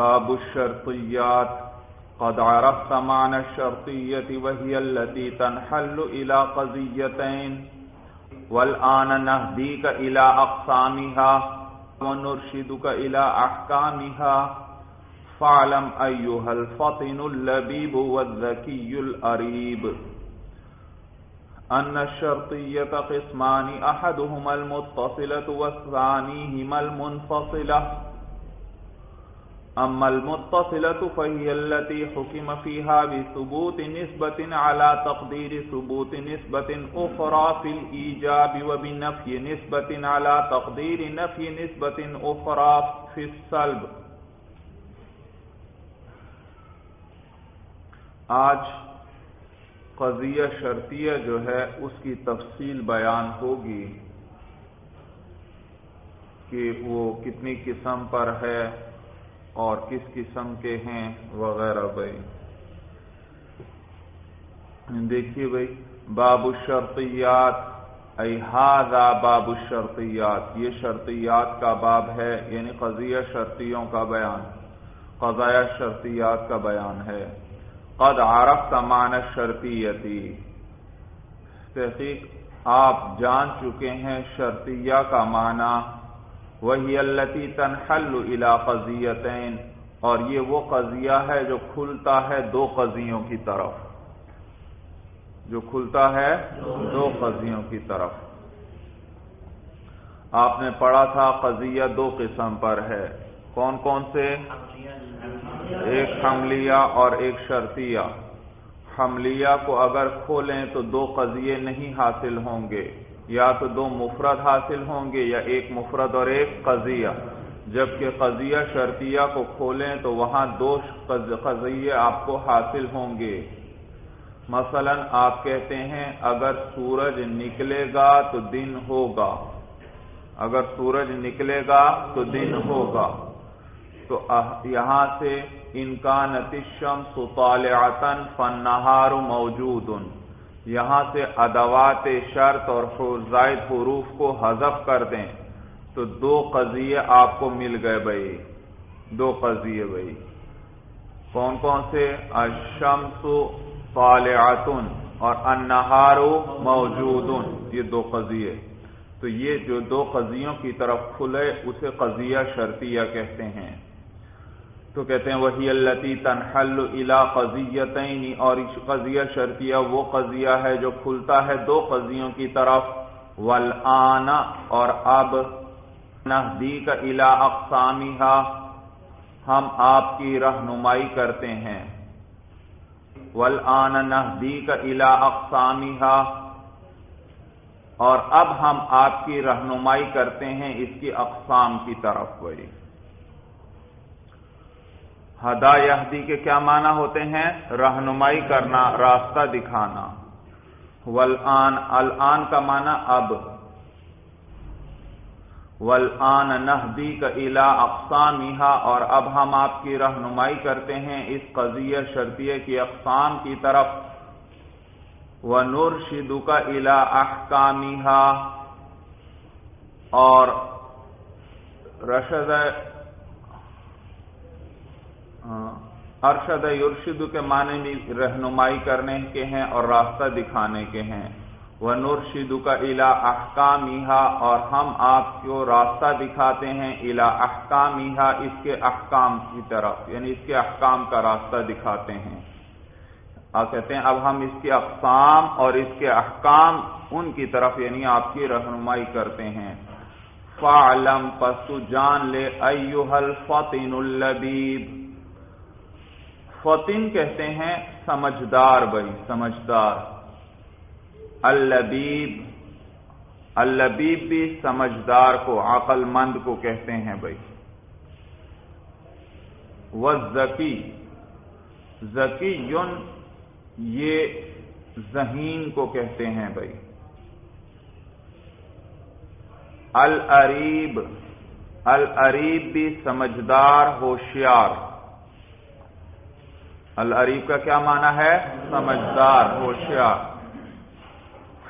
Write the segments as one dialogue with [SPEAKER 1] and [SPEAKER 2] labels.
[SPEAKER 1] باب الشرطيات قد عرفت معنى الشرطية وهي التي تنحل إلى قضيتين والآن نهديك إلى أقسامها ونرشدك إلى أحكامها فاعلم أيها الفطن اللبيب والذكي الأريب أن الشرطية قسمان أحدهما المتصلة والثانيهما المنفصلة. أما المتصلة فهي التي حكم فيها بثبوت نسبة على تقدير ثبوت نسبة أخرى في الإيجاب وبنفي نسبة على تقدير نفي نسبة أخرى في السلب. آج قضیہ شرطیہ جو ہے اس کی تفصیل بیان ہوگی کہ وہ کتنی قسم پر ہے اور کس قسم کے ہیں وغیرہ بھائی۔ دیکھیے بھائی، باب الشرطیات۔ احاذہ باب الشرطیات۔ یہ شرطیات کا باب ہے یعنی قضیہ شرطیوں کا بیان۔ قضایا شرطیات کا بیان ہے۔ قد عرفت معنی شرطیتی تحقیق، آپ جان چکے ہیں شرطیہ کا معنی۔ وہی التی تنحل الى قضیتین، اور یہ وہ قضیہ ہے جو کھلتا ہے دو قضیوں کی طرف۔ جو کھلتا ہے دو قضیوں کی طرف۔ آپ نے پڑھا تھا قضیہ دو قسم پر ہے۔ کون کون سے؟ ایک حملیہ اور ایک شرطیہ۔ حملیہ کو اگر کھولیں تو دو قضیے نہیں حاصل ہوں گے۔ یا تو دو مفرد حاصل ہوں گے یا ایک مفرد اور ایک قضیہ۔ جبکہ قضیہ شرطیہ کو کھولیں تو وہاں دو قضیے آپ کو حاصل ہوں گے۔ مثلا آپ کہتے ہیں، اگر سورج نکلے گا تو دن ہوگا۔ اگر سورج نکلے گا تو دن ہوگا۔ تو یہاں سے انکانتشم سطالعتن فنہار موجود۔ یہاں سے ادوات شرط اور زائد حروف کو حذف کر دیں تو دو قضیے آپ کو مل گئے بھائی۔ دو قضیے بھائی۔ کون کون سے؟ اشمس طالعتن اور انہار موجود یہ دو قضیے۔ تو یہ جو دو قضیوں کی طرف کھلے، اسے قضیہ شرطیہ کہتے ہیں۔ تو کہتے ہیں وہی اللہ تنحل الا قضیتین، اور قضیہ شرطیہ وہ قضیہ ہے جو کھلتا ہے دو قضیوں کی طرف ولآن اور اب نہدی کا الا اقسامیہ ہم آپ کی رہنمائی کرتے ہیں۔ ولآن نہدی کا الا اقسامیہ اور اب ہم آپ کی رہنمائی کرتے ہیں اس کی اقسام کی طرف۔ وہی ہدا یہدی کے کیا معنی ہوتے ہیں؟ رہنمائی کرنا، راستہ دکھانا۔ ولآن الان کا معنی اب۔ ولآن نہدی کا الا اقسامیہ اور اب ہم آپ کی رہنمائی کرتے ہیں اس قضیہ شرطیہ کی اقسام کی طرف۔ و نور شدو کا الا احکامیہ اور رشد ارشد یورشد کے معنی بھی رہنمائی کرنے کے ہیں اور راستہ دکھانے کے ہیں۔ وہ نور شدو کا الا احکام اور ہم آپ کو راستہ دکھاتے ہیں الا احکام اس کے احکام کی طرف یعنی اس کے احکام کا راستہ دکھاتے ہیں۔ آپ کہتے ہیں اب ہم اس کے اقسام اور اس کے احکام ان کی طرف یعنی آپ کی رہنمائی کرتے ہیں۔ فعلم پسو جان لے ایوہ الفطن اللبیب فوتین کہتے ہیں سمجھدار بھائی، سمجھدار۔ البیب البیب بھی سمجھدار کو عقل مند کو کہتے ہیں بھائی۔ وہ ذکی ذکی یون یہ ذہین کو کہتے ہیں بھائی۔ الریب الریب بھی سمجھدار، ہوشیار۔ العریب کا کیا معنی ہے؟ سمجھدار، ہوشیار۔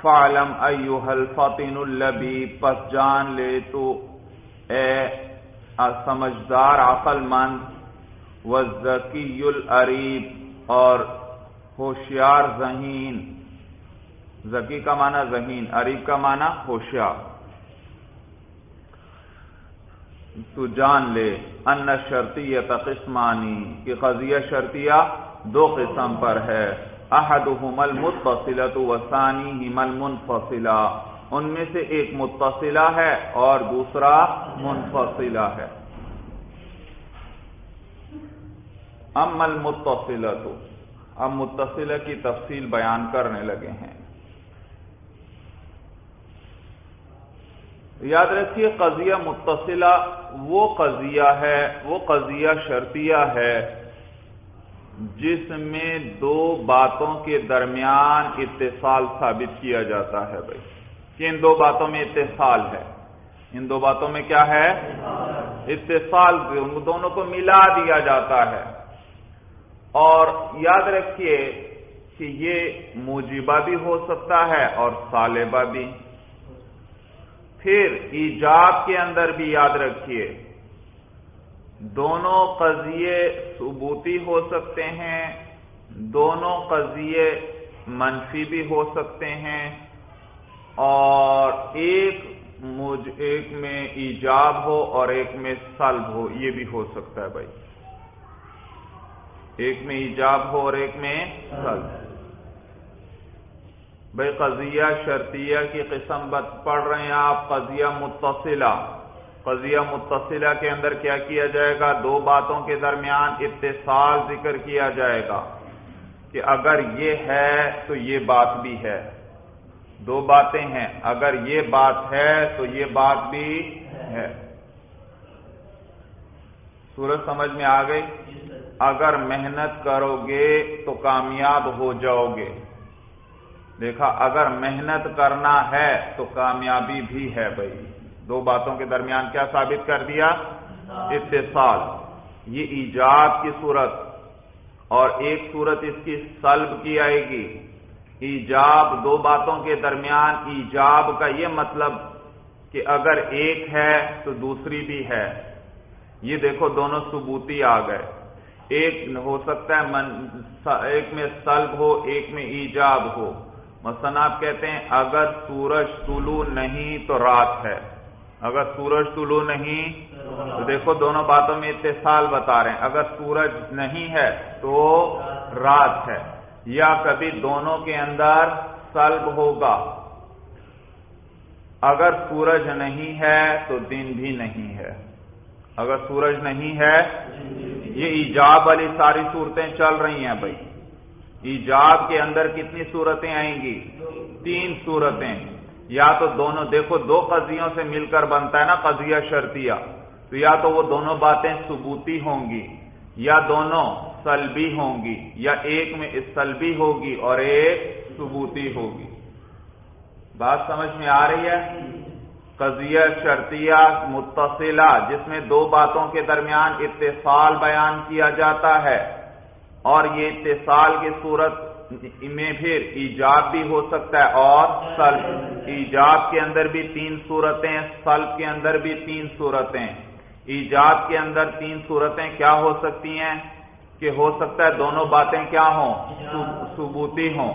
[SPEAKER 1] فعلم ایوہ الفطن اللبی پس جان لے تو، اے سمجھدار، عقل مند وزکی العریب، اور ہوشیار، ذہین۔ زکی کا معنی ذہین، عریب کا معنی ہوشیار۔ تو جان لے۔ ان شرطی قسمانی کی قضیہ شرطیہ دو قسم پر ہے۔ احدہم المتصلت وثانیہم المنفصلہ ان میں سے ایک متصلہ ہے اور دوسرا منفصلہ ہے۔ ام المتصلت اب متصلہ کی تفصیل بیان کرنے لگے ہیں۔ یاد رکھیے قضیہ متصلہ، وہ قضیہ ہے، وہ قضیہ شرطیہ ہے، جس میں دو باتوں کے درمیان اتصال ثابت کیا جاتا ہے بھائی۔ کہ ان دو باتوں میں اتصال ہے۔ ان دو باتوں میں کیا ہے؟ اتصال۔ ان دونوں کو ملا دیا جاتا ہے۔ اور یاد رکھیے کہ یہ موجبہ بھی ہو سکتا ہے اور صالبہ بھی۔ پھر ایجاب کے اندر بھی یاد رکھیے، دونوں قضیے ثبوتی ہو سکتے ہیں، دونوں قضیے منفی بھی ہو سکتے ہیں، اور ایک مجھ ایک میں ایجاب ہو اور ایک میں سلب ہو، یہ بھی ہو سکتا ہے بھائی۔ ایک میں ایجاب ہو اور ایک میں سلب۔ بھائی قضیہ شرطیہ کی قسم پڑھ رہے ہیں آپ قضیہ متصلہ۔ قضیہ متصلہ کے اندر کیا کیا جائے گا؟ دو باتوں کے درمیان اتصال ذکر کیا جائے گا کہ اگر یہ ہے تو یہ بات بھی ہے۔ دو باتیں ہیں۔ اگر یہ بات ہے تو یہ بات بھی ہے۔ سورج سمجھ میں آ گئی؟ اگر محنت کرو گے تو کامیاب ہو جاؤ گے۔ دیکھا، اگر محنت کرنا ہے تو کامیابی بھی ہے بھائی۔ دو باتوں کے درمیان کیا ثابت کر دیا؟ اتصال۔ یہ ایجاب کی صورت، اور ایک صورت اس کی سلب کی آئے گی۔ ایجاب دو باتوں کے درمیان، ایجاب کا یہ مطلب کہ اگر ایک ہے تو دوسری بھی ہے۔ یہ دیکھو، دونوں ثبوتی آ گئے۔ ایک ہو سکتا ہے ایک میں سلب ہو، ایک میں ایجاب ہو۔ مثلا آپ کہتے ہیں، اگر سورج طلوع نہیں تو رات ہے۔ اگر سورج طلوع نہیں، تو دیکھو دونوں باتوں میں اتصال بتا رہے ہیں۔ اگر سورج نہیں ہے تو رات ہے۔ یا کبھی دونوں کے اندر سلب ہوگا۔ اگر سورج نہیں ہے تو دن بھی نہیں ہے۔ اگر سورج نہیں ہے، یہ ایجاب والی ساری صورتیں چل رہی ہیں بھائی۔ ایجاب کے اندر کتنی صورتیں آئیں گی؟ تین صورتیں۔ یا تو دونوں، دیکھو، دو قضیوں سے مل کر بنتا ہے نا قضیہ شرطیہ۔ تو یا تو وہ دونوں باتیں ثبوتی ہوں گی، یا دونوں سلبی ہوں گی، یا ایک میں سلبی ہوگی اور ایک ثبوتی ہوگی۔ بات سمجھ میں آ رہی ہے؟ قضیہ شرطیہ متصلہ، جس میں دو باتوں کے درمیان اتصال بیان کیا جاتا ہے۔ اور یہ اتصال کی صورت میں پھر ایجاب بھی ہو سکتا ہے اور سلب. ایجاب کے اندر بھی تین صورتیں، سلب کے اندر بھی تین صورتیں. ایجاب کے اندر تین صورتیں کیا ہو سکتی ہیں؟ کہ ہو سکتا ہے دونوں باتیں کیا ہوں؟ ثبوتی ہوں.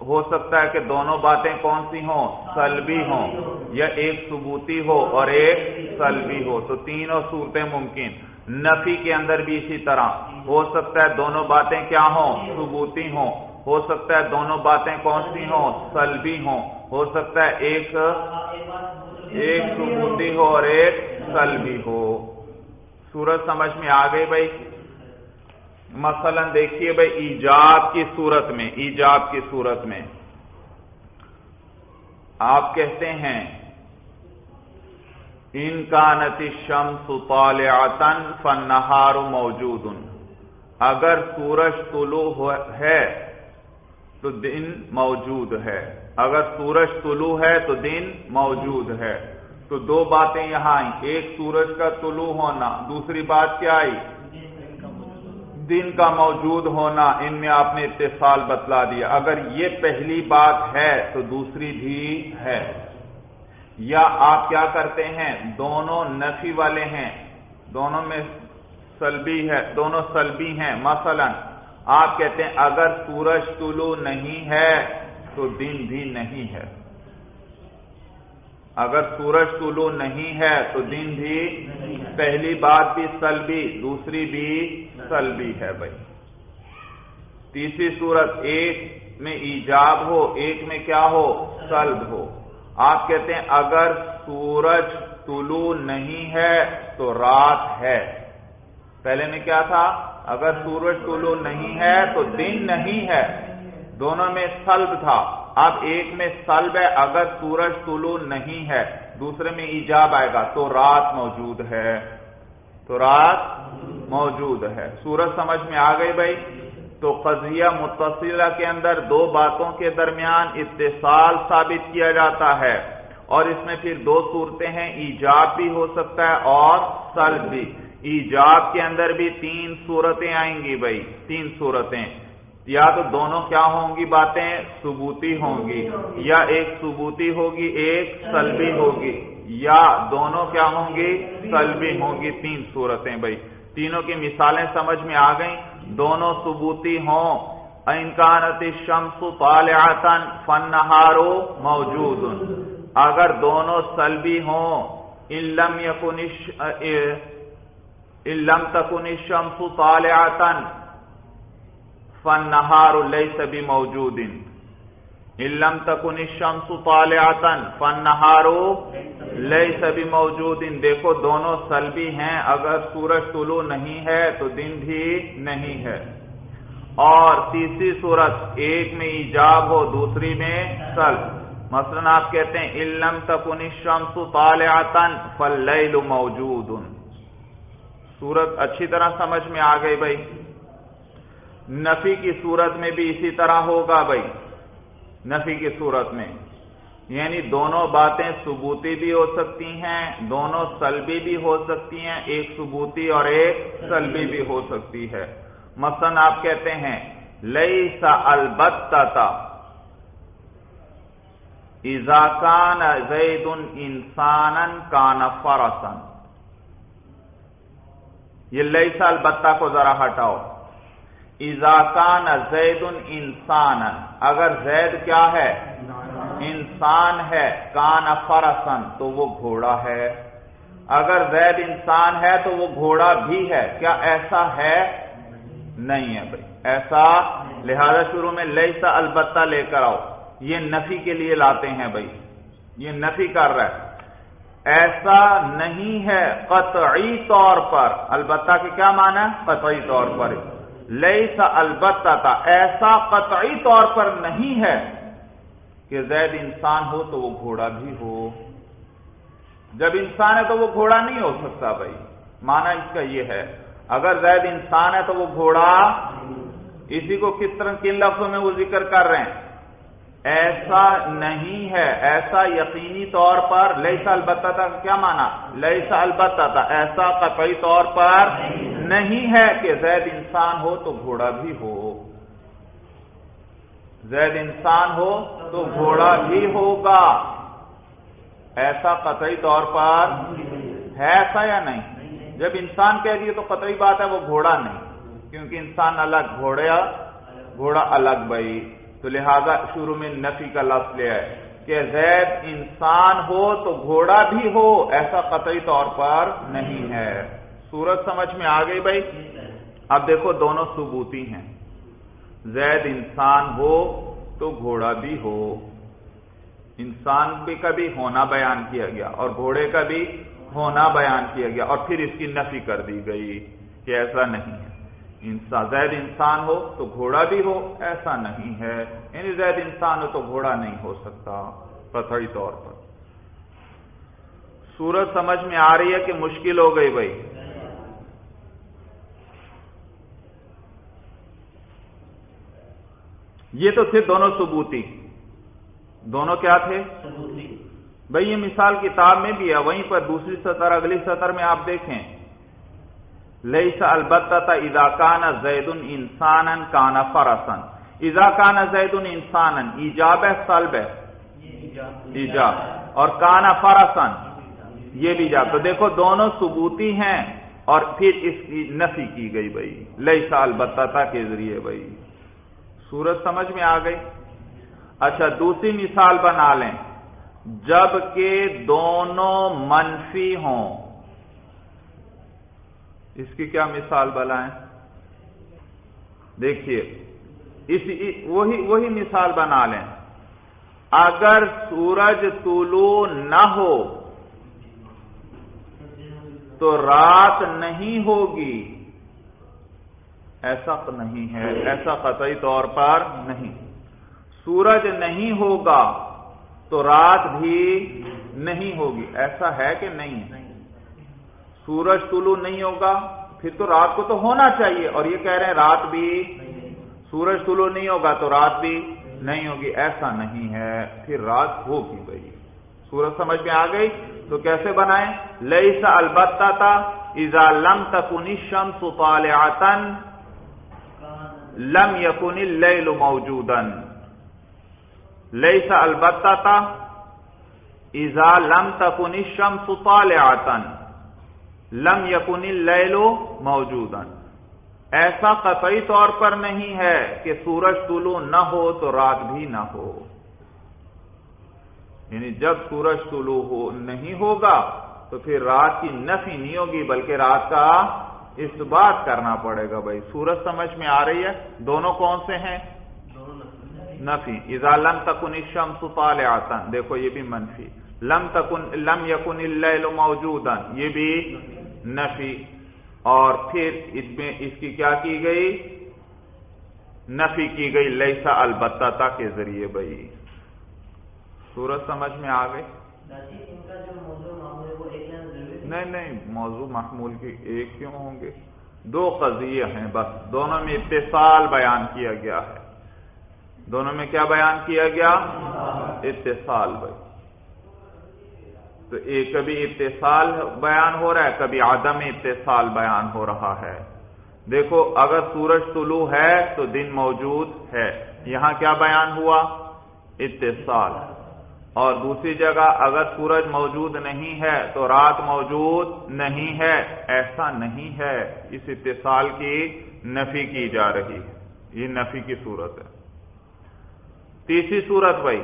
[SPEAKER 1] ہو سکتا ہے کہ دونوں باتیں کون سی ہوں؟ سلبی ہوں. یا ایک ثبوتی ہو اور ایک سلبی ہو. تو تینوں صورتیں ممکن. نفی کے اندر بھی اسی طرح۔ ہو سکتا ہے دونوں باتیں کیا ہوں؟ ثبوتی ہوں۔ ہو سکتا ہے دونوں باتیں کون سی ہوں؟ سلبی ہوں۔ ہو سکتا ہے ایک ایک ثبوتی ہو اور ایک سلبی ہو۔ سورج سمجھ میں آ گئی بھائی؟ مثلا دیکھیے بھائی ایجاب کی صورت میں ایجاب کی صورت میں آپ کہتے ہیں ان کا نتی شم سال فن موجود. اگر سورج طلوع ہے، تو دن موجود ہے. اگر سورج طلوع ہے، تو دن موجود ہے. تو دو باتیں یہاں آئیں. ایک سورج کا طلوع ہونا، دوسری بات کیا آئی؟ دن کا موجود ہونا. ان میں آپ نے اتصال بتلا دیا. اگر یہ پہلی بات ہے، تو دوسری بھی ہے. یا آپ کیا کرتے ہیں؟ دونوں نفی والے ہیں۔ دونوں میں سلبی ہے، دونوں سلبی ہیں۔ مثلا آپ کہتے ہیں، اگر سورج طلوع نہیں ہے تو دن بھی نہیں ہے۔ اگر سورج طلوع نہیں ہے تو دن بھی پہلی بات بھی سلبی، دوسری بھی سلبی ہے بھائی۔ تیسری صورت ایک میں ایجاب ہو، ایک میں کیا ہو؟ سلب ہو۔ آپ کہتے ہیں اگر سورج طلوع نہیں ہے تو رات ہے۔ پہلے میں کیا تھا؟ اگر سورج طلوع نہیں ہے تو دن نہیں ہے۔ دونوں میں سلب تھا۔ اب ایک میں سلب ہے اگر سورج طلوع نہیں ہے، دوسرے میں ایجاب آئے گا۔ تو رات موجود ہے۔ تو رات موجود ہے۔ سورج سمجھ میں آ گئی بھائی؟ تو قضیہ متصلہ کے اندر دو باتوں کے درمیان اتصال ثابت کیا جاتا ہے اور اس میں پھر دو صورتیں ہیں، ایجاب بھی ہو سکتا ہے اور سلب بھی۔ ایجاب کے اندر بھی تین صورتیں آئیں گی بھائی، تین صورتیں۔ یا تو دونوں کیا ہوں گی باتیں؟ ثبوتی ہوں گی۔ یا ایک ثبوتی ہوگی، ایک سلبی ہوگی۔ یا دونوں کیا ہوں گی؟ سلبی ہوں گی۔ تین صورتیں بھائی۔ تینوں کی مثالیں سمجھ میں آ گئیں۔ دونوں ثبوتی ہوں۔ انکانت شمس طالعتن فنہارو موجود اگر دونوں سلبی ہوں علم یکنش علم تکن الشمس طالعتن فن نہار سبھی موجود علم تکن الشمس طالعتن فن نہارو لئی سبھی موجود دیکھو، دونوں سلبی ہیں، اگر سورج طلوع نہیں ہے تو دن بھی نہیں ہے۔ اور تیسری صورت، ایک میں ایجاب ہو، دوسری میں سلب مثلا آپ کہتے ہیں علم تکن الشمس طالعتن فاللیل موجود۔ صورت اچھی طرح سمجھ میں آ گئی بھائی۔ نفی کی صورت میں بھی اسی طرح ہوگا بھائی۔ نفی کی صورت میں۔ یعنی دونوں باتیں ثبوتی بھی ہو سکتی ہیں، دونوں سلبی بھی ہو سکتی ہیں، ایک ثبوتی اور ایک سلبی بھی ہو سکتی ہے۔ مثلا آپ کہتے ہیں لئی سا البت ایزاکان زید انسان کان فرسن یہ لئی سا البتہ کو ذرا ہٹاؤ۔ ایزاکان زید انسان، اگر زید کیا ہے؟ انسان ہے، کان فرسن، تو وہ گھوڑا ہے۔ اگر زید انسان ہے، تو وہ گھوڑا بھی ہے۔ کیا ایسا ہے؟ نہیں ہے بھائی۔ ایسا؟ لہذا شروع میں لئی سا البتہ لے کر آؤ۔ یہ نفی کے لیے لاتے ہیں بھائی۔ یہ نفی کر رہا ہے۔ ایسا نہیں ہے، قطعی طور پر۔ البتہ کہ کیا مانا ہے؟ قطعی طور پر۔ لئی سا البتہ تھا ایسا قطعی طور پر نہیں ہے کہ زید انسان ہو تو وہ گھوڑا بھی ہو۔ جب انسان ہے تو وہ گھوڑا نہیں ہو سکتا بھائی۔ مانا اس کا یہ ہے، اگر زید انسان ہے تو وہ گھوڑا، اسی کو کس طرح، کن لفظوں میں وہ ذکر کر رہے ہیں؟ ایسا نہیں ہے، ایسا یقینی طور پر لئیسا البتہ تھا، کیا مانا؟ لئیسا البتہ تھا، ایسا قطعی طور پر نہیں ہے کہ زید انسان ہو تو گھوڑا بھی ہو۔ زید انسان ہو تو گھوڑا بھی ہوگا۔ ایسا قطعی طور پر ہے ایسا یا نہیں؟ جب انسان کہہ دیے تو قطعی بات ہے، وہ گھوڑا نہیں، کیونکہ انسان الگ گھوڑا گھوڑا الگ بھائی۔ تو لہذا شروع میں نفی کا لفظ لیا ہے کہ زید انسان ہو تو گھوڑا بھی ہو، ایسا قطعی طور پر نہیں ہے۔ سورج سمجھ میں آ گئی بھائی؟ اب دیکھو دونوں ثبوتی ہیں۔ زید انسان ہو تو گھوڑا بھی ہو۔ انسان بھی کبھی ہونا بیان کیا گیا اور گھوڑے کا بھی ہونا بیان کیا گیا اور پھر اس کی نفی کر دی گئی کہ ایسا نہیں ہے۔ زید انسان ہو تو گھوڑا بھی ہو ایسا نہیں ہے۔ یعنی زید انسان ہو تو گھوڑا نہیں ہو سکتا۔ قطعی طور پر۔ سورج سمجھ میں آ رہی ہے کہ مشکل ہو گئی بھائی۔ یہ تو تھے دونوں ثبوتی۔ دونوں کیا تھے؟ بھائی یہ مثال کتاب میں بھی ہے۔ وہیں پر دوسری سطر اگلی سطر میں آپ دیکھیں۔ لئی سا البتہ تھا اداکان زید انسان کانا فرسن. ازاکان زید انسان ایجاب ہے، سلب ہے؟ ایجاب. اور کانا فرسن، یہ بھی جاب تو دیکھو، دونوں ثبوتی ہیں اور پھر اس کی نفی کی گئی بھائی. لئی سال بتا کے ذریعے بھائی. سورج سمجھ میں آ گئی؟ اچھا دوسری مثال بنا لیں. جبکہ دونوں منفی ہوں اس کی کیا مثال بنائیں دیکھیے وہی وہی مثال بنا لیں۔ اگر سورج طلوع نہ ہو، تو رات نہیں ہوگی۔ ایسا نہیں ہے، ایسا قطعی طور پر نہیں۔ سورج نہیں ہوگا، تو رات بھی نہیں ہوگی۔ ایسا ہے کہ نہیں؟ ہے سورج طلوع نہیں ہوگا، پھر تو رات کو تو ہونا چاہیے۔ اور یہ کہہ رہے ہیں، رات بھی سورج طلوع نہیں ہوگا تو رات بھی نہیں ہوگی۔ ایسا نہیں ہے۔ پھر رات ہوگی بھائی۔ سورج سمجھ میں آ گئی؟ تو کیسے بنائیں؟ لئی سا البتہ تھا ایزا لم تکنی شم سپال لم یقنی اللیل موجودن لئی سا البتہ تھا ایزا لم تکنی شم سپال لم یقنی اللیل موجودن ایسا قطعی طور پر نہیں ہے کہ سورج طلوع نہ ہو تو رات بھی نہ ہو۔ یعنی جب سورج طلوع ہو نہیں ہوگا تو پھر رات کی نفی نہیں ہوگی، بلکہ رات کا اس بات کرنا پڑے گا۔ بھائی، سورج سمجھ میں آ رہی ہے؟ دونوں کون سے ہیں؟ نفی۔ ازا لم تکن شم سپال آسن دیکھو، یہ بھی منفی۔ لم تکن لم یقن اللہ موجود یہ بھی نفی اور پھر اس میں اس کی کیا کی گئی؟ نفی کی گئی لیسا البتہ کے ذریعے بھائی سورج سمجھ میں آ گئی نہیں نہیں موضوع محمول کی ایک کیوں ہوں گے؟ دو قضیے ہیں بس دونوں میں اتصال بیان کیا گیا ہے۔ دونوں میں کیا بیان کیا گیا؟ اتصال بھائی۔ تو ایک کبھی اتصال بیان ہو رہا ہے، کبھی عدم اتصال بیان ہو رہا ہے۔ دیکھو، اگر سورج طلوع ہے تو دن موجود ہے۔ یہاں کیا بیان ہوا؟ اتصال۔ اور دوسری جگہ، اگر سورج موجود نہیں ہے تو رات موجود نہیں ہے، ایسا نہیں ہے۔ اس اتصال کی نفی کی جا رہی ہے۔ یہ نفی کی صورت ہے۔ تیسری صورت بھائی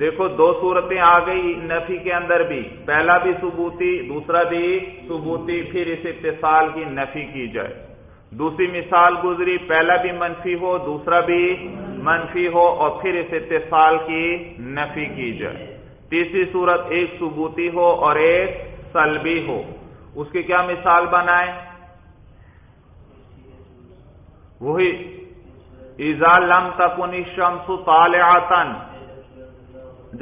[SPEAKER 1] دیکھو دو صورتیں آ گئی نفی کے اندر بھی۔ پہلا بھی ثبوتی، دوسرا بھی ثبوتی، پھر اس اتصال کی نفی کی جائے۔ دوسری مثال گزری، پہلا بھی منفی ہو، دوسرا بھی منفی ہو، اور پھر اس اتصال کی نفی کی جائے۔ تیسری صورت ایک ثبوتی ہو اور ایک سلبی ہو۔ اس کی کیا مثال بنائے وہی ایزا لم تکنی شمس طالعتن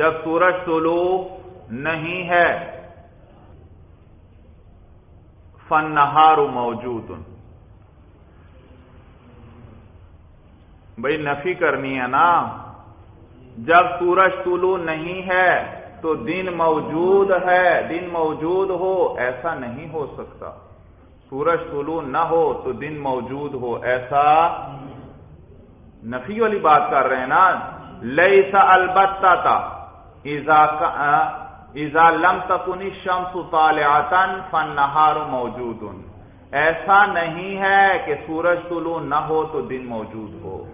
[SPEAKER 1] جب سورج طلوع نہیں ہے فن نہار موجود۔ بھائی، نفی کرنی ہے نا۔ جب سورج طلوع نہیں ہے تو دن موجود ہے، دن موجود ہو، ایسا نہیں ہو سکتا۔ سورج طلوع نہ ہو تو دن موجود ہو، ایسا نفی والی بات کر رہے ہیں نا۔ لئی سا البتہ تھا ایزا لم تکنی شمس طالعتن فن نہار موجود۔ ایسا نہیں ہے کہ سورج طلوع نہ ہو تو دن موجود ہو۔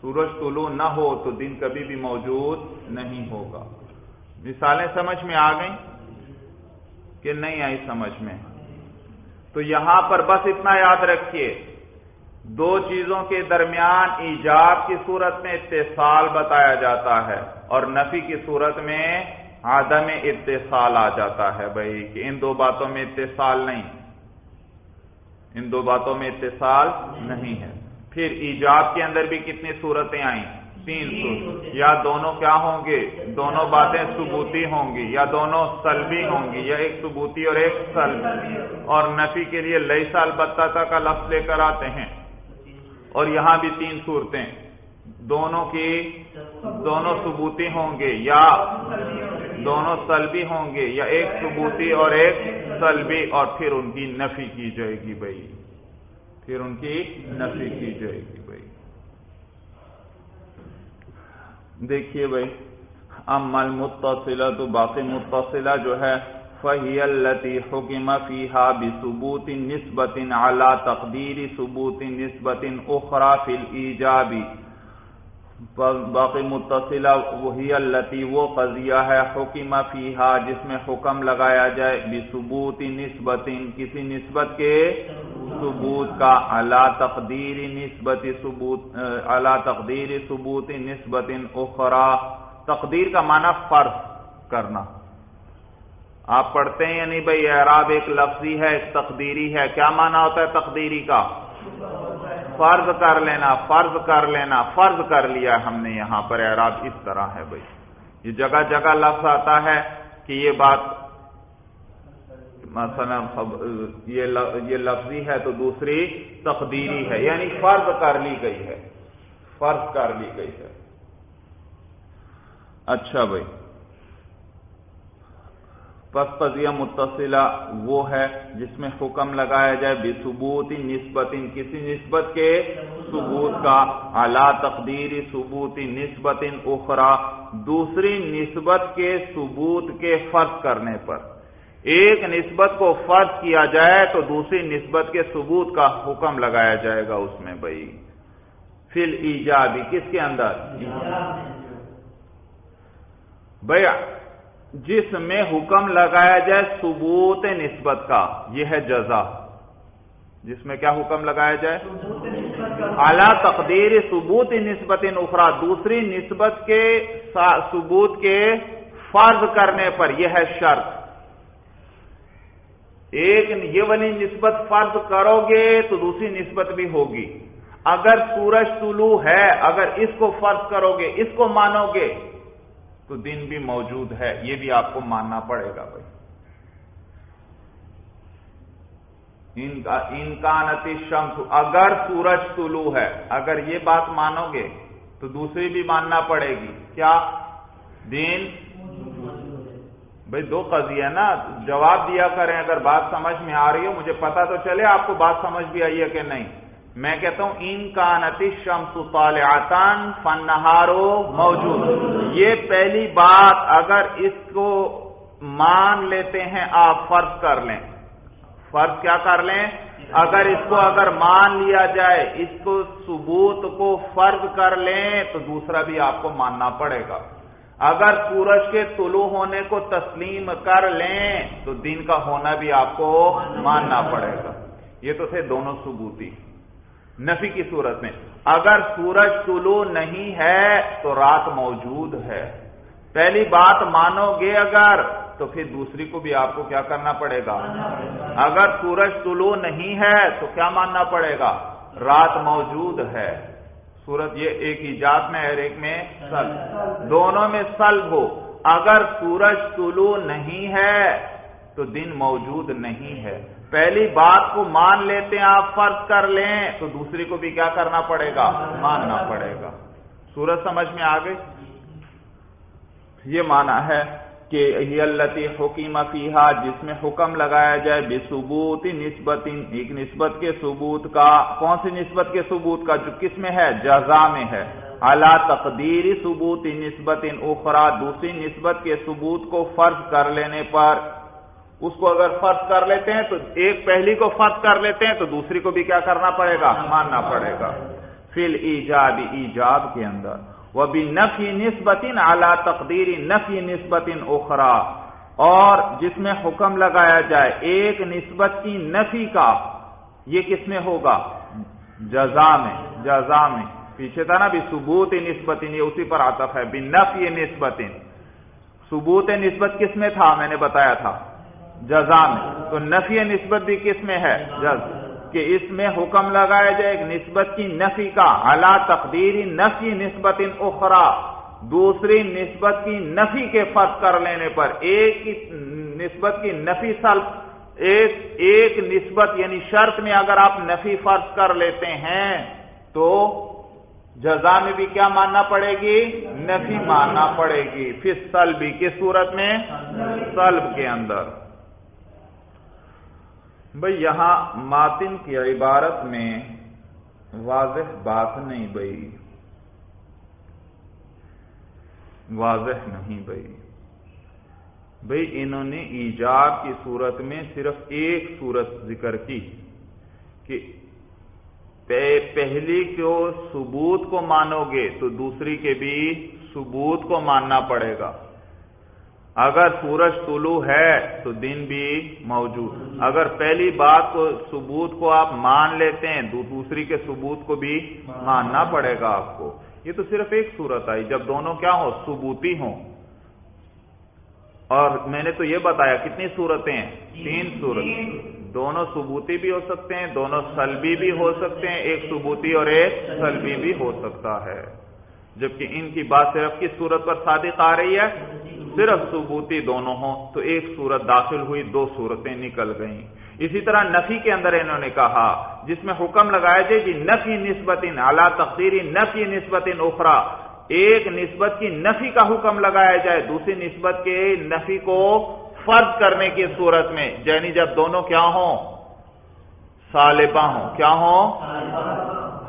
[SPEAKER 1] سورج طلوع نہ ہو تو دن کبھی بھی موجود نہیں ہوگا۔ مثالیں سمجھ میں آ گئیں کہ نہیں آئی سمجھ میں؟ تو یہاں پر بس اتنا یاد رکھیے۔ دو چیزوں کے درمیان ایجاب کی صورت میں اتصال بتایا جاتا ہے اور نفی کی صورت میں آدم اتصال آ جاتا ہے بھائی، کہ ان دو باتوں میں اتصال نہیں۔ ان دو باتوں میں اتصال نہیں ہے۔ پھر ایجاب کے اندر بھی کتنی صورتیں آئیں؟ تین صورت یا دونوں کیا ہوں گے؟ دونوں باتیں ثبوتی ہوں گی، یا دونوں سلبی ہوں گی، یا ایک ثبوتی اور ایک سلبی۔ اور نفی کے لیے لئی سال بتہ کا لفظ لے کر آتے ہیں۔ اور یہاں بھی تین صورتیں۔ دونوں کی دونوں ثبوتی ہوں گے یا دونوں سلبی ہوں گے یا ایک ثبوتی اور ایک سلبی اور پھر ان کی نفی کی جائے گی بھائی۔ پھر ان کی نفی کی جائے گی بھائی۔ دیکھیے بھائی ام المتصلہ تو باقی متصلہ جو ہے فہی التی حکم فیحا بثبوت نسبت علی تقدیر ثبوت نسبت اخرى فی الایجابی باقی متصلہ وہی التی وہ قضیہ ہے، حکم فیہا جس میں حکم لگایا جائے بثبوت نسبت، کسی نسبت کے ثبوت کا اعلی تقدیر نسبت ثبوت اعلی تقدیر ثبوت نسبت اخرى. تقدیر کا معنی فرض کرنا۔ آپ پڑھتے ہیں یعنی بھائی؟ اعراب ایک لفظی ہے، ایک تقدیری ہے۔ کیا معنی ہوتا ہے تقدیری کا؟ فرض کر لینا، فرض کر لینا، فرض کر لیا ہم نے یہاں پر۔ اعراب اس طرح ہے بھائی۔ یہ جگہ جگہ لفظ آتا ہے کہ یہ بات، مثلا یہ لفظی ہے تو دوسری تقدیری ہے۔ یعنی فرض کر لی گئی ہے۔ فرض کر لی گئی ہے۔ اچھا بھائی۔ پس قضیہ متصلہ وہ ہے جس میں حکم لگایا جائے بے ثبوت نسبت کسی نسبت کے ثبوت کا اعلی تقدیر ثبوت نسبت اخرا دوسری نسبت کے ثبوت کے فرض کرنے پر۔ ایک نسبت کو فرض کیا جائے تو دوسری نسبت کے ثبوت کا حکم لگایا جائے گا اس میں بھائی۔ فل ایجابی کس کے اندر؟ بھیا جس میں حکم لگایا جائے ثبوت نسبت کا، یہ ہے جزا۔ جس میں کیا حکم لگایا جائے؟ اعلی تقدیر ثبوت نسبت اخرا دوسری نسبت کے ثبوت کے فرض کرنے پر، یہ ہے شرط۔ ایک، یہ والی نسبت فرض کرو گے تو دوسری نسبت بھی ہوگی۔ اگر سورج طلوع ہے، اگر اس کو فرض کرو گے، اس کو مانو گے تو دن بھی موجود ہے، یہ بھی آپ کو ماننا پڑے گا بھائی۔ ان انکانتی شمس اگر سورج طلوع ہے، اگر یہ بات مانو گے تو دوسری بھی ماننا پڑے گی۔ کیا؟ دن؟ بھائی دو قضیہ نا، جواب دیا کریں، اگر بات سمجھ میں آ رہی ہو، مجھے پتا تو چلے آپ کو بات سمجھ بھی آئی ہے کہ نہیں۔ میں کہتا ہوں، ان کا نتیش شمس فن فنہارو موجود۔ یہ پہلی بات اگر اس کو مان لیتے ہیں، آپ فرض کر لیں۔ فرض کیا کر لیں؟ اگر اس کو اگر مان لیا جائے، اس کو ثبوت کو فرض کر لیں، تو دوسرا بھی آپ کو ماننا پڑے گا۔ اگر سورج کے طلوع ہونے کو تسلیم کر لیں، تو دن کا ہونا بھی آپ کو ماننا پڑے گا۔ یہ تو تھے دونوں ثبوتی۔ نفی کی صورت میں۔ اگر سورج طلوع نہیں ہے تو رات موجود ہے۔ پہلی بات مانو گے اگر، تو پھر دوسری کو بھی آپ کو کیا کرنا پڑے گا؟ اگر سورج طلوع نہیں ہے تو کیا ماننا پڑے گا؟ رات موجود ہے۔ سورج یہ ایک ایجاد میں اور ایک میں سلب۔ دونوں میں سلب ہو۔ اگر سورج طلوع نہیں ہے تو دن موجود نہیں ہے۔ پہلی بات کو مان لیتے ہیں، آپ فرض کر لیں، تو دوسری کو بھی کیا کرنا پڑے گا؟ ماننا پڑے گا۔ سورج سمجھ میں آ گئی؟ یہ مانا ہے کہ اللہ حکیم فیحا جس میں حکم لگایا جائے، بے ثبوت نسبت ایک نسبت کے ثبوت کا، کون سی نسبت کے ثبوت کا، جو کس میں ہے؟ جزا میں ہے۔ اعلی تقدیری ثبوت نسبت اخرا دوسری نسبت کے ثبوت کو فرض کر لینے پر اس کو اگر فرض کر لیتے ہیں تو ایک پہلی کو فرض کر لیتے ہیں تو دوسری کو بھی کیا کرنا پڑے گا؟ ماننا پڑے گا۔ فل ایجاب ایجاب کے اندر۔ وہ بھی نفی نسبت اعلی تقدیری نفی نسبت اخرا اور جس میں حکم لگایا جائے ایک نسبت کی نفی کا، یہ کس میں ہوگا؟ جزا میں جزا میں۔ پیچھے تھا نا، بھی ثبوت نسبت، یہ اسی پر آتف ہے۔ بھی نفی نسبت ثبوت نسبت کس میں تھا؟ میں نے بتایا تھا۔ جزا میں۔ تو نفی نسبت بھی کس میں ہے؟ جز۔ کہ اس میں حکم لگایا جائے ایک نسبت کی نفی کا۔ اعلی تقدیری نفی نسبت اخرا دوسری نسبت کی نفی کے فرض کر لینے پر۔ ایک نسبت کی نفی سلف ایک ایک نسبت یعنی شرط میں اگر آپ نفی فرض کر لیتے ہیں تو جزا میں بھی کیا ماننا پڑے گی؟ نفی ماننا پڑے گی۔ پھر سلبی کس صورت میں، سلب کے اندر۔ بھائی یہاں ماتن کی عبارت میں واضح بات نہیں بھائی واضح نہیں بھائی بھئی انہوں نے ایجاب کی صورت میں صرف ایک صورت ذکر کی کہ پہلی کو ثبوت کو مانو گے تو دوسری کے بھی ثبوت کو ماننا پڑے گا۔ اگر سورج طلوع ہے تو دن بھی موجود اگر پہلی بات کو ثبوت کو آپ مان لیتے ہیں دوسری کے ثبوت کو بھی ماننا پڑے گا آپ کو۔ یہ تو صرف ایک صورت آئی۔ جب دونوں کیا ہو ثبوتی ہوں۔ اور میں نے تو یہ بتایا، کتنی صورتیں ہیں؟ تین صورت دونوں ثبوتی بھی ہو سکتے ہیں، دونوں سلبی بھی ہو سکتے ہیں۔ ایک ثبوتی اور ایک سلبی بھی ہو سکتا ہے۔ جبکہ ان کی بات صرف کس صورت پر صادق آ رہی ہے؟ صرف ثبوتی دونوں ہوں، تو ایک صورت داخل ہوئی، دو صورتیں نکل گئیں۔ اسی طرح نفی کے اندر انہوں نے کہا، جس میں حکم لگایا جائے کہ نفی نسبت اعلیٰ تقدیری نفی نسبت اخرا ایک نسبت کی نفی کا حکم لگایا جائے، دوسری نسبت کے نفی کو فرض کرنے کی صورت میں۔ یعنی جب دونوں کیا ہوں؟ سالبہ ہوں۔ کیا ہوں؟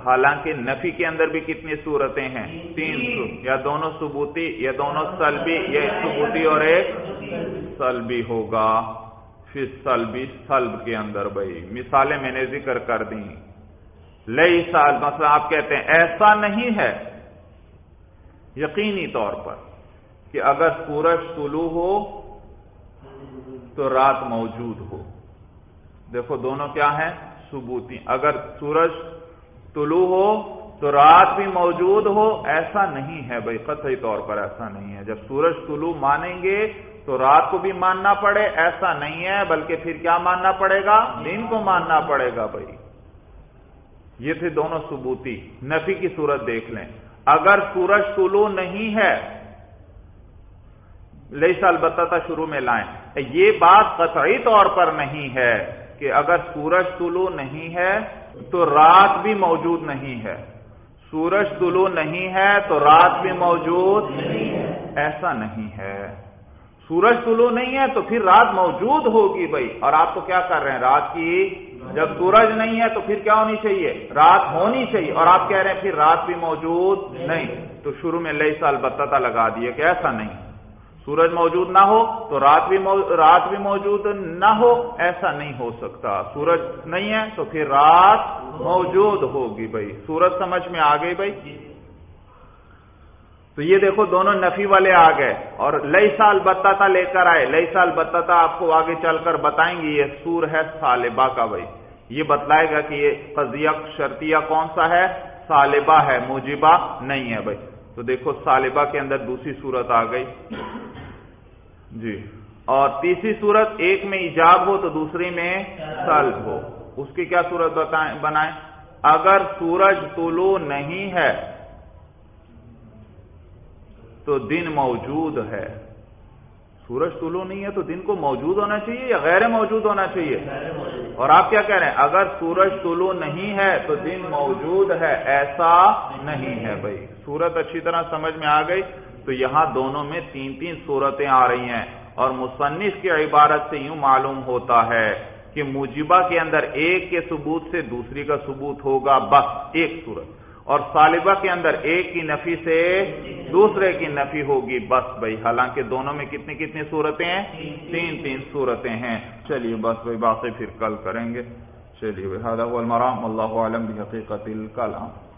[SPEAKER 1] حالانکہ نفی کے اندر بھی کتنی صورتیں ہیں؟ تین یا دونوں ثبوتی، یا دونوں سلبی، یا ایک ثبوتی اور ایک سلبی ہوگا۔ پھر سلبی، سلب کے اندر بھائی۔ مثالیں میں نے ذکر کر دی لئی سال، مثلا آپ کہتے ہیں، ایسا نہیں ہے۔ یقینی طور پر کہ اگر سورج طلوع ہو تو رات موجود ہو۔ دیکھو دونوں کیا ہیں؟ ثبوتی۔ اگر سورج طلوع ہو تو رات بھی موجود ہو، ایسا نہیں ہے بھائی، قطعی طور پر ایسا نہیں ہے۔ جب سورج طلوع مانیں گے تو رات کو بھی ماننا پڑے، ایسا نہیں ہے، بلکہ پھر کیا ماننا پڑے گا؟ دن کو ماننا پڑے گا بھائی۔ یہ تھے دونوں ثبوتی۔ نفی کی صورت دیکھ لیں۔ اگر سورج طلوع نہیں ہے لئی سال بتا شروع میں لائیں۔ یہ بات قطعی طور پر نہیں ہے کہ اگر سورج طلوع نہیں ہے تو رات بھی موجود نہیں ہے۔ سورج طلوع نہیں ہے تو رات بھی موجود ایسا نہیں ہے۔ سورج طلوع نہیں ہے تو پھر رات موجود ہوگی بھائی۔ اور آپ تو کیا کر رہے ہیں؟ رات کی جب سورج نہیں ہے تو پھر کیا ہونی چاہیے؟ رات ہونی چاہیے۔ اور آپ کہہ رہے ہیں پھر رات بھی موجود نہیں۔ تو شروع میں لئی سال بتا لگا دیے کہ ایسا نہیں۔ سورج موجود نہ ہو تو رات بھی رات بھی موجود نہ ہو، ایسا نہیں ہو سکتا۔ سورج نہیں ہے تو پھر رات موجود ہوگی بھائی۔ سورج سمجھ میں آ گئی بھائی؟ تو یہ دیکھو دونوں نفی والے آ گئے اور لئی سال بتا لے کر آئے۔ لئی سال بتا آپ کو آگے چل کر بتائیں گے یہ سور ہے سالبہ کا بھائی۔ یہ بتلائے گا کہ یہ قضیہ شرطیہ کون سا ہے؟ سالبہ ہے، موجبہ نہیں ہے بھائی۔ تو دیکھو سالبہ کے اندر دوسری صورت آ گئی۔ جی۔ اور تیسری صورت، ایک میں ایجاب ہو تو دوسری میں سلب ہو۔ اس کی کیا صورت بنائیں؟ اگر سورج طلوع نہیں ہے تو دن موجود ہے۔ سورج طلوع نہیں ہے تو دن کو موجود ہونا چاہیے یا غیر موجود ہونا چاہیے؟ اور آپ کیا کہہ رہے ہیں؟ اگر سورج طلوع نہیں ہے تو دن موجود ہے، ایسا نہیں ہے بھائی۔ سورت اچھی طرح سمجھ میں آ گئی۔ تو یہاں دونوں میں تین تین صورتیں آ رہی ہیں اور مصنف کی عبارت سے یوں معلوم ہوتا ہے کہ مجبہ کے اندر ایک کے ثبوت سے دوسری کا ثبوت ہوگا، بس ایک صورت۔ اور صالبہ کے اندر ایک کی نفی سے دوسرے کی نفی ہوگی، بس بھائی۔ حالانکہ دونوں میں کتنی کتنی صورتیں ہیں؟ تین تین صورتیں ہیں۔ چلیے، بس بھائی، باقی پھر کل کریں گے۔ چلیے بھائی المرام اللہ عالم حقیقت الکلام۔